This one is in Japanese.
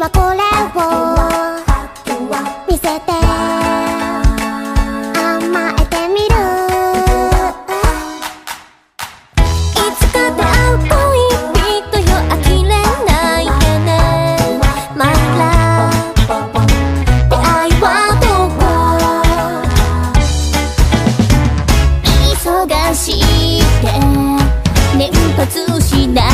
はこれを見せて。甘えてみる。いつか出会う恋人よ呆れないでね。マイラ出会いはどこ？忙しいって連発しない。